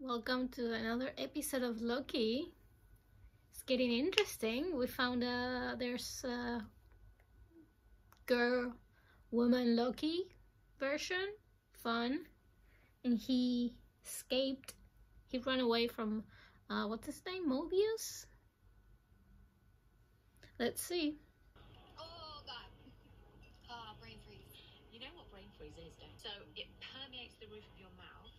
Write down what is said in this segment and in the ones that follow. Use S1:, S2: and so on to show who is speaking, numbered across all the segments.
S1: Welcome to another episode of Loki. It's getting interesting. We found uh, there's a girl, woman Loki version, fun, and he escaped. He ran away from uh, what's his name, Mobius. Let's see.
S2: Oh god. Ah, brain freeze.
S3: You know what brain freeze is, don't you? So it permeates the roof of your mouth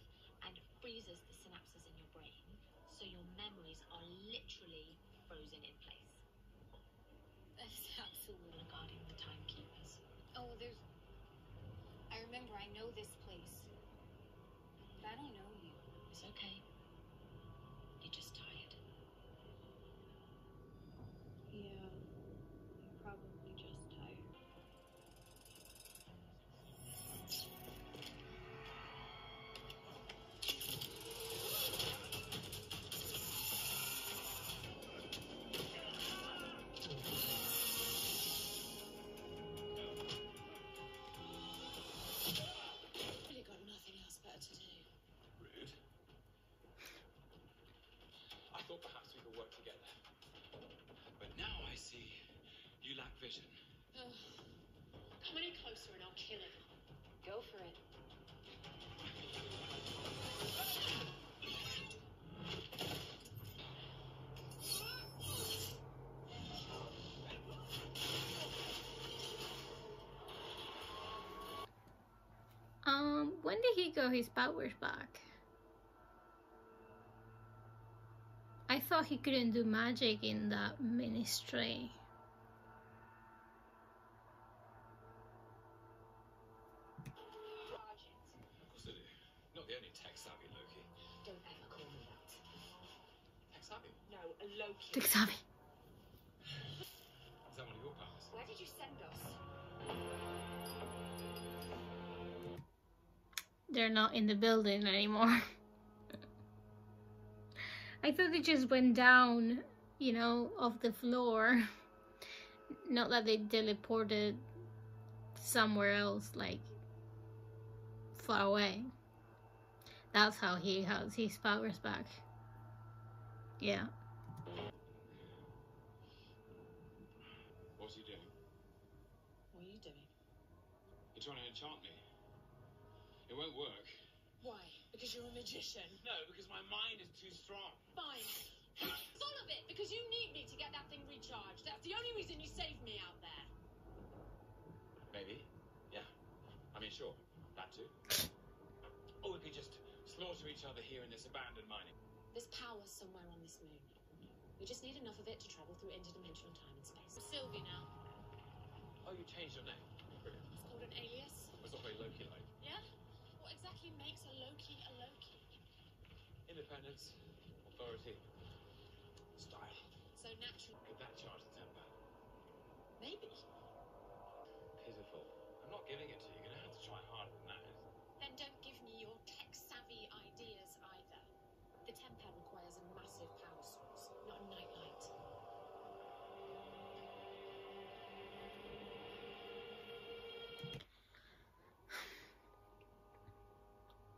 S3: and freezes the synapses in your brain, so your memories are literally frozen in place.
S2: That's sounds a.
S3: Regarding the timekeepers.
S2: Oh, there's. I remember. I know this place, but I don't know
S4: vision.
S3: Ugh. Come any closer and I'll kill him.
S2: Go for it.
S1: Um, when did he go his powers back? I thought he couldn't do magic in that ministry.
S3: Send us?
S1: They're not in the building anymore. I thought they just went down, you know, off the floor. Not that they teleported somewhere else, like far away. That's how he has his powers back. Yeah.
S4: What's he doing?
S3: What are you doing?
S4: You're trying to enchant me. It won't work.
S3: Why? Because you're a magician.
S4: No, because my mind is too strong.
S3: Fine. It's all of it because you need me to get that thing recharged. That's the only reason you saved me out there.
S4: Maybe. Yeah. I mean, sure. That too. Or we could just slaughter each other here in this abandoned mining.
S3: There's power somewhere on this moon. We just need enough of it to travel through interdimensional time and space. I'm Sylvie now.
S4: Oh, you changed your name. Brilliant.
S3: It's called an alias.
S4: It's not very Loki-like.
S3: Yeah? What exactly makes a Loki a Loki?
S4: Independence, authority, style.
S3: So natural.
S4: Could that charge the Tempad?
S3: Maybe.
S4: Pitiful. I'm not giving it to you. You're gonna have to try harder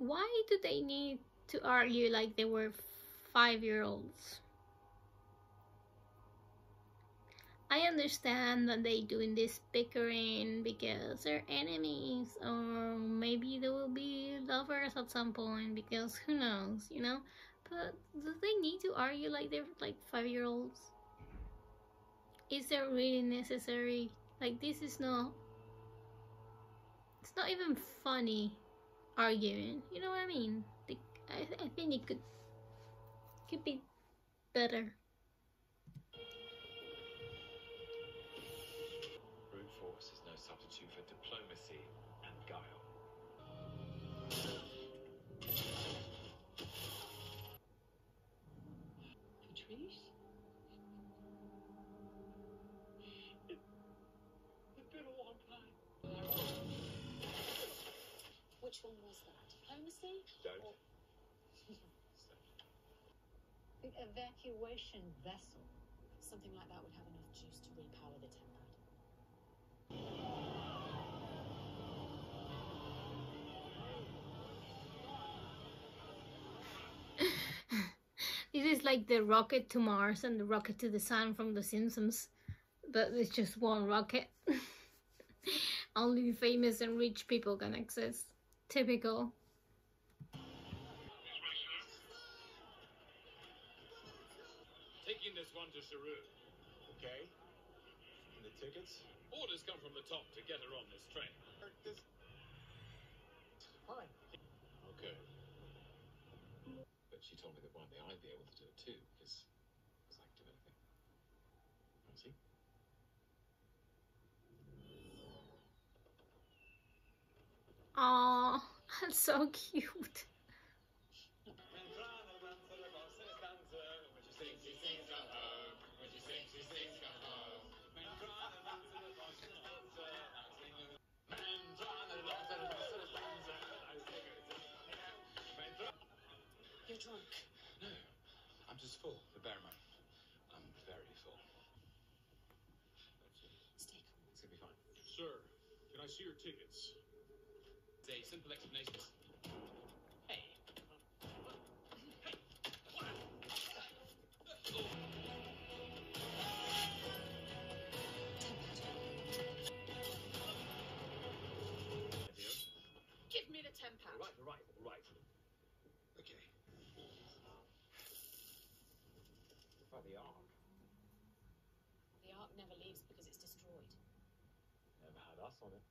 S1: Why do they need to argue like they were five year olds? I understand that they doing this bickering because they're enemies, or maybe they will be lovers at some point because who knows, you know? But do they need to argue like they're like five year olds? Is that really necessary? Like this is not. It's not even funny arguing. You know what I mean? I I think it could could be better.
S5: The evacuation vessel.
S3: Something like that would have enough juice to repower the Tempad.
S1: This is like the rocket to Mars and the rocket to the sun from The Simpsons, but it's just one rocket. Only famous and rich people can access. Typical.
S6: Tickets?
S4: Orders come from the top to get her on this train.
S6: This... Fine.
S4: Okay. But she told me that one day I'd be able to do it too, because I can do anything. Fancy?
S1: Aww, that's so cute.
S4: Full. But bear in mind, I'm very full.
S3: Stay cool.
S4: It's gonna be fine.
S6: Sir, can I see your tickets?
S4: It's a simple explanation.
S3: The
S6: Ark?
S3: The ark never leaves because it's destroyed.
S6: Never had us on it.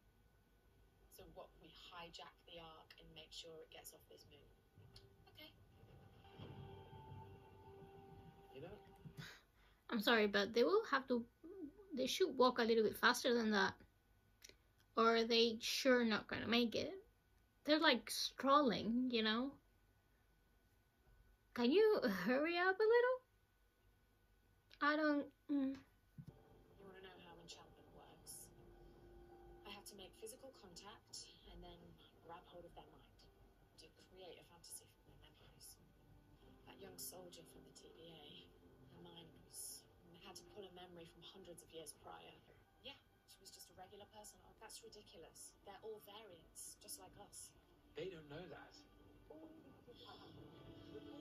S3: So what? We hijack the ark and make sure it gets off this moon. Okay.
S6: You know,
S1: I'm sorry, but they will have to. They should walk a little bit faster than that, or they sure not gonna make it. They're like strolling, you know. Can you hurry up a little? I don't. Mm.
S3: You want to know how enchantment works? I have to make physical contact and then grab hold of their mind to create a fantasy from their memories. That young soldier from the TVA, her mind was had to pull a memory from hundreds of years prior. Yeah, she was just a regular person. Oh, that's ridiculous. They're all variants, just like us.
S4: They don't know that.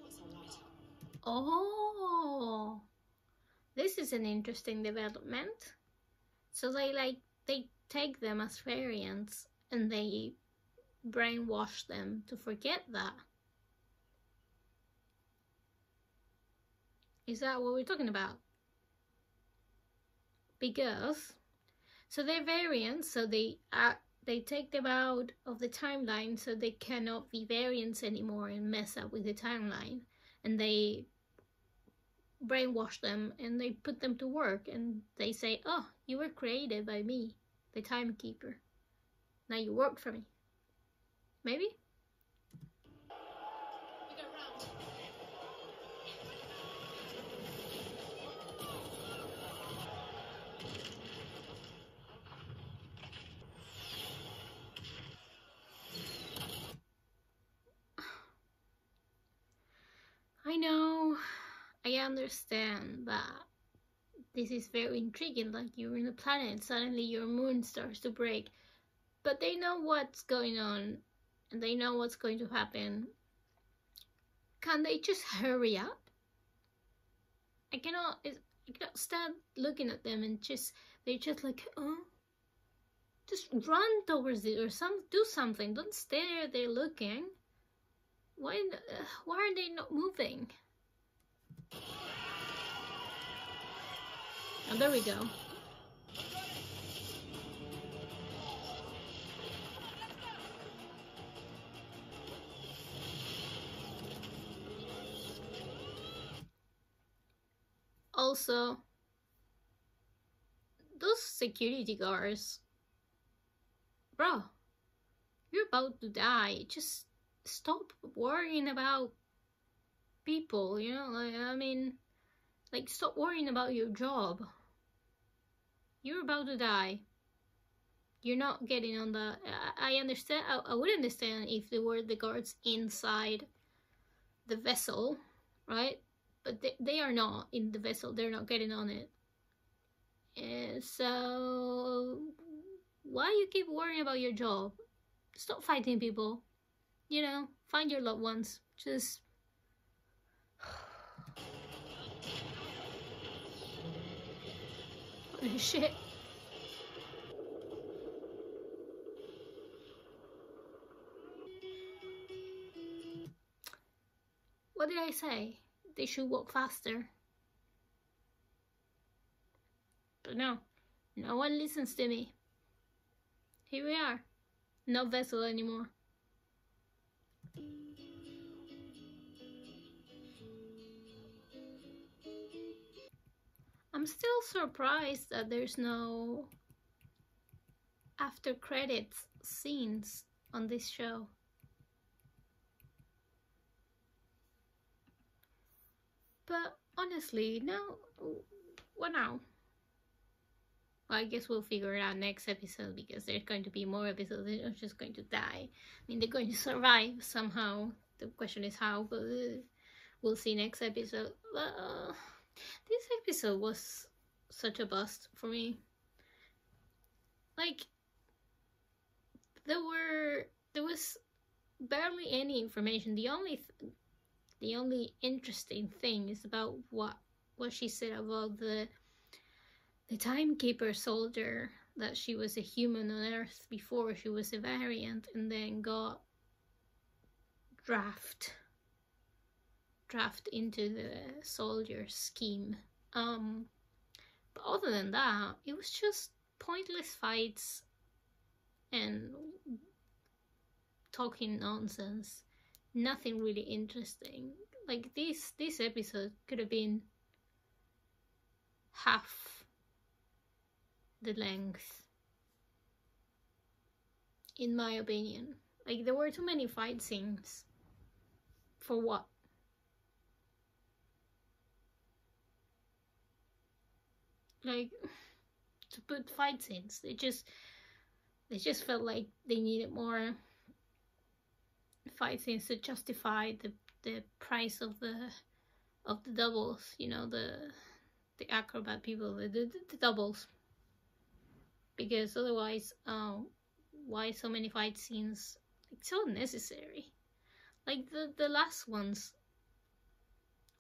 S3: It's all right.
S1: Oh, this is an interesting development. So they like they take them as variants and they brainwash them to forget that. Is that what we're talking about? Because so they're variants, so they are they take them out of the timeline so they cannot be variants anymore and mess up with the timeline and they brainwash them and they put them to work and they say, Oh, you were created by me, the timekeeper. Now you work for me. Maybe? I understand that this is very intriguing. Like you're in a planet, suddenly your moon starts to break, but they know what's going on and they know what's going to happen. Can they just hurry up? I cannot. I cannot stand looking at them and just they're just like, oh, just run towards it or some do something. Don't stay there looking. Why? Uh, why are they not moving? Oh, there we go. Also, those security guards, bro, you're about to die. Just stop worrying about people, you know? Like, I mean, like, stop worrying about your job. You're about to die. You're not getting on the. I, understand. I, I would understand if they were the guards inside the vessel, right? But they, they are not in the vessel. They're not getting on it. And so, why you keep worrying about your job? Stop fighting people. You know, find your loved ones. Just Holy shit. What did I say? They should walk faster. But no, no one listens to me. Here we are. No vessel anymore. I'm still surprised that there's no after credits scenes on this show. But honestly, now, what now? Well, I guess we'll figure it out next episode because there's going to be more episodes. They're just going to die. I mean, they're going to survive somehow. The question is how, but uh, we'll see next episode. Uh, this episode was such a bust for me. Like, there were there was barely any information. The only th- the only interesting thing is about what what she said about the the timekeeper soldier that she was a human on Earth before she was a variant and then got draft draft into the soldier scheme. Um, but other than that, it was just pointless fights and talking nonsense. Nothing really interesting. Like this this episode could have been half the length in my opinion. Like there were too many fight scenes. For what? Like to put fight scenes. They just they just felt like they needed more fight scenes to justify the the price of the of the doubles, you know, the the acrobat people, the, the, the doubles. Because otherwise, um, why so many fight scenes? It's so necessary. Like the the last ones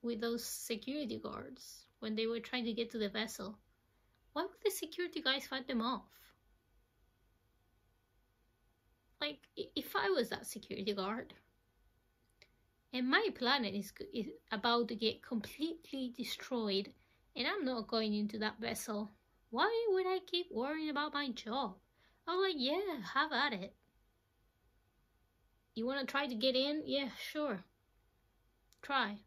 S1: with those security guards when they were trying to get to the vessel. Why would the security guys fight them off? Like, if I was that security guard, and my planet is, is about to get completely destroyed, and I'm not going into that vessel, why would I keep worrying about my job? I'm like, yeah, have at it. You want to try to get in? Yeah, sure. Try.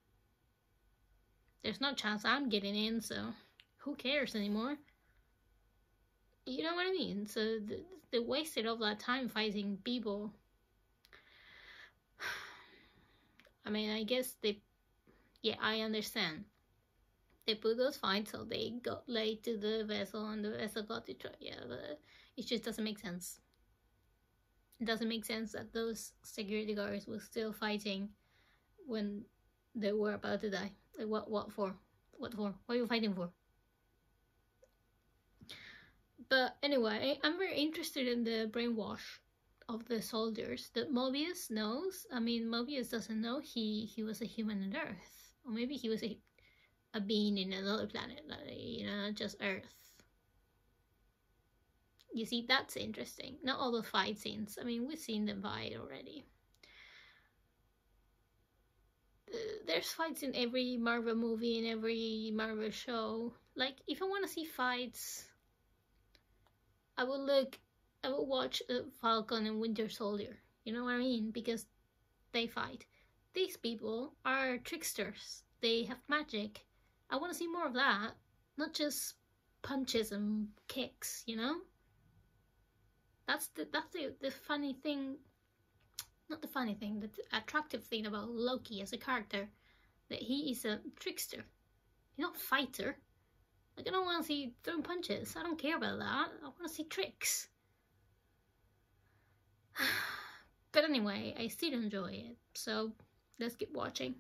S1: There's no chance I'm getting in, so who cares anymore? You know what I mean? So the, they wasted all that time fighting people. I mean, I guess they, yeah, I understand. They put those fights so they got late to the vessel and the vessel got destroyed. Yeah, but it just doesn't make sense. It doesn't make sense that those security guards were still fighting when they were about to die. Like, what, what for? What for? What are you fighting for? But anyway, I'm very interested in the brainwash of the soldiers that Mobius knows. I mean, Mobius doesn't know he he was a human on Earth, or maybe he was a a being in another planet, you know, just Earth. You see, that's interesting. Not all the fight scenes. I mean, we've seen them fight already. Uh, there's fights in every Marvel movie and every Marvel show. Like, if I want to see fights I will look, I will watch uh, Falcon and Winter Soldier. You know what I mean? Because they fight. These people are tricksters. They have magic. I want to see more of that, not just punches and kicks. You know. That's the that's the the funny thing. Not the funny thing, the attractive thing about Loki as a character, that he is a trickster. He's not fighter. Like, I don't want to see throwing punches. I don't care about that. I want to see tricks. but anyway, I still enjoy it. So let's keep watching.